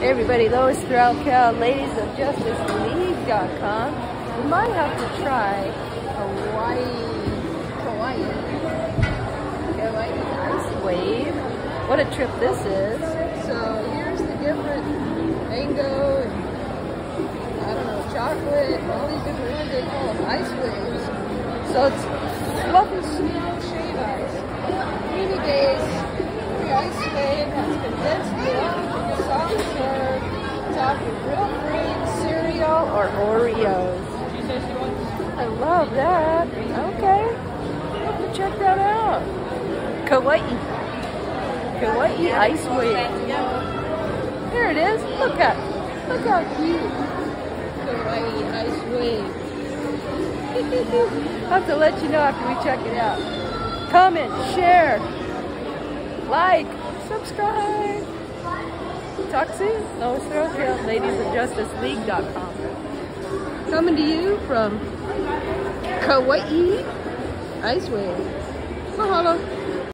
Everybody, Lois Cal, Ladies of Justice. We might have to try Hawaii, Hawaii, Hawaii ice wave. What a trip this is. So here's the different mango and I don't know, chocolate, all these different ones they call them ice waves. So it's fluffy snow shave ice. Many days, the ice wave has condensed milk real fruit, cereal, or Oreos. I love that. Okay. We'll check that out. Kauai. Kauai Ice Wave. There it is. Look at Look how cute. Kauai Ice Wave. I'll have to let you know after we check it out. Comment, share, like, subscribe. Talk soon. Lois Rosehill, ladiesofjusticeleague.com. Coming to you from Kauai Ice Wave. Mahalo.